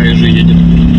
такая же едет.